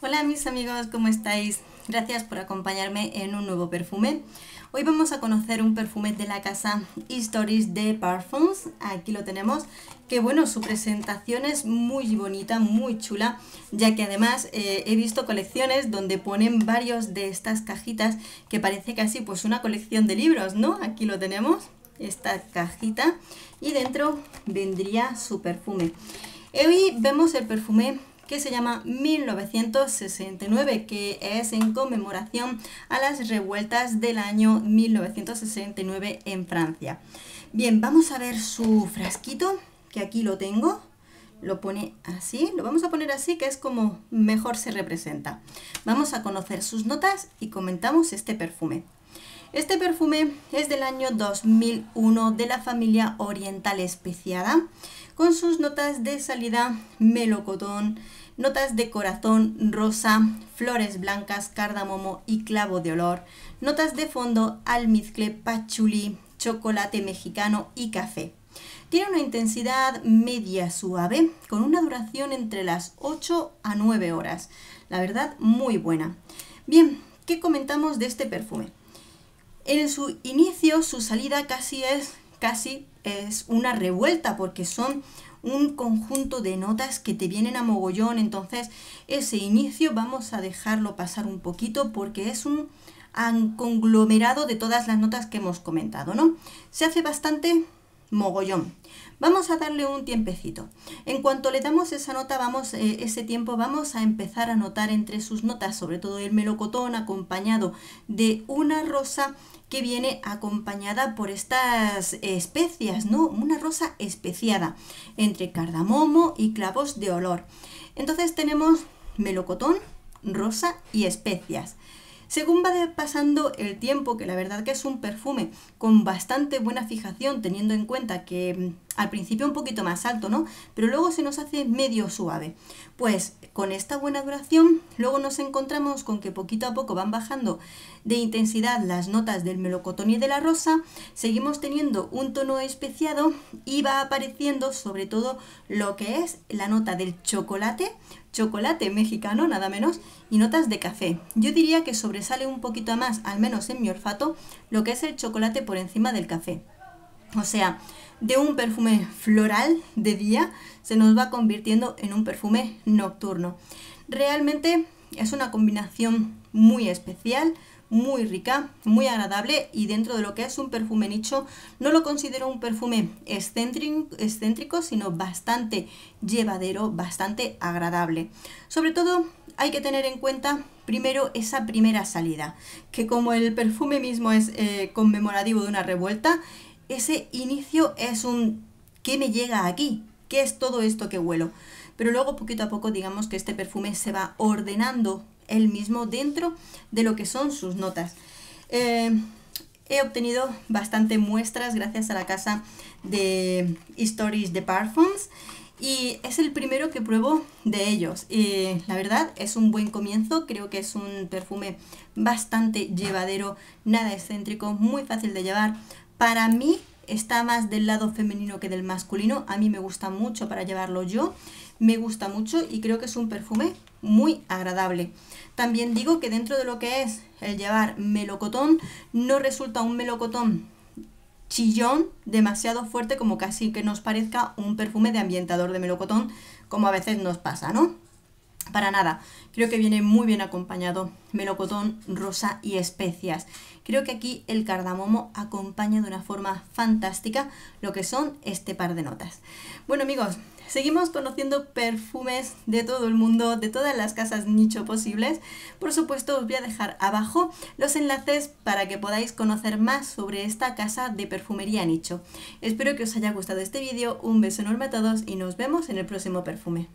Hola mis amigos, ¿cómo estáis? Gracias por acompañarme en un nuevo perfume. Hoy vamos a conocer un perfume de la casa Histories de Parfums. Aquí lo tenemos. Que bueno, su presentación es muy bonita, muy chula, ya que además eh, he visto colecciones donde ponen varios de estas cajitas que parece casi pues una colección de libros, ¿no? Aquí lo tenemos, esta cajita, y dentro vendría su perfume. Hoy vemos el perfume que se llama 1969, que es en conmemoración a las revueltas del año 1969 en Francia. Bien, vamos a ver su frasquito, que aquí lo tengo. Lo pone así, lo vamos a poner así, que es como mejor se representa. Vamos a conocer sus notas y comentamos este perfume. Este perfume es del año 2001 de la familia Oriental Especiada, con sus notas de salida melocotón, notas de corazón, rosa, flores blancas, cardamomo y clavo de olor, notas de fondo, almizcle, pachulí, chocolate mexicano y café. Tiene una intensidad media suave, con una duración entre las 8 a 9 horas. La verdad, muy buena. Bien, ¿qué comentamos de este perfume? En su inicio, su salida casi es, casi es una revuelta porque son un conjunto de notas que te vienen a mogollón. Entonces, ese inicio vamos a dejarlo pasar un poquito porque es un conglomerado de todas las notas que hemos comentado, ¿no? Se hace bastante mogollón. Vamos a darle un tiempecito. En cuanto le damos esa nota, vamos, eh, ese tiempo, vamos a empezar a notar entre sus notas, sobre todo el melocotón acompañado de una rosa que viene acompañada por estas especias, ¿no? Una rosa especiada entre cardamomo y clavos de olor. Entonces tenemos melocotón, rosa y especias. Según va pasando el tiempo, que la verdad que es un perfume con bastante buena fijación, teniendo en cuenta que mm, al principio un poquito más alto, ¿no? Pero luego se nos hace medio suave. Pues con esta buena duración, luego nos encontramos con que poquito a poco van bajando de intensidad las notas del melocotón y de la rosa, seguimos teniendo un tono especiado y va apareciendo sobre todo lo que es la nota del chocolate, chocolate mexicano nada menos, y notas de café. Yo diría que sobresale un poquito más, al menos en mi olfato, lo que es el chocolate por encima del café. O sea, de un perfume floral de día se nos va convirtiendo en un perfume nocturno. Realmente es una combinación muy especial, muy rica, muy agradable y dentro de lo que es un perfume nicho no lo considero un perfume excéntrico, sino bastante llevadero, bastante agradable. Sobre todo hay que tener en cuenta primero esa primera salida, que como el perfume mismo es eh, conmemorativo de una revuelta, ese inicio es un ¿qué me llega aquí? ¿Qué es todo esto que huelo? Pero luego poquito a poco digamos que este perfume se va ordenando él mismo dentro de lo que son sus notas. Eh, he obtenido bastante muestras gracias a la casa de Stories de Parfums y es el primero que pruebo de ellos. La verdad es un buen comienzo, creo que es un perfume bastante llevadero, nada excéntrico, muy fácil de llevar. Para mí está más del lado femenino que del masculino. A mí me gusta mucho para llevarlo yo. Me gusta mucho y creo que es un perfume muy agradable. También digo que dentro de lo que es el llevar melocotón, no resulta un melocotón chillón demasiado fuerte como casi que nos parezca un perfume de ambientador de melocotón, como a veces nos pasa, ¿no? Para nada, creo que viene muy bien acompañado melocotón, rosa y especias. Creo que aquí el cardamomo acompaña de una forma fantástica lo que son este par de notas. Bueno amigos, seguimos conociendo perfumes de todo el mundo, de todas las casas nicho posibles. Por supuesto os voy a dejar abajo los enlaces para que podáis conocer más sobre esta casa de perfumería nicho. Espero que os haya gustado este vídeo, un beso enorme a todos y nos vemos en el próximo perfume.